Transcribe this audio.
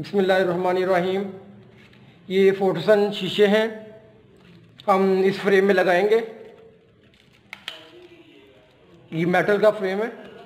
बसमीम ये फोटोसन शीशे हैं। हम इस फ्रेम में लगाएँगे। ये मेटल का फ्रेम है।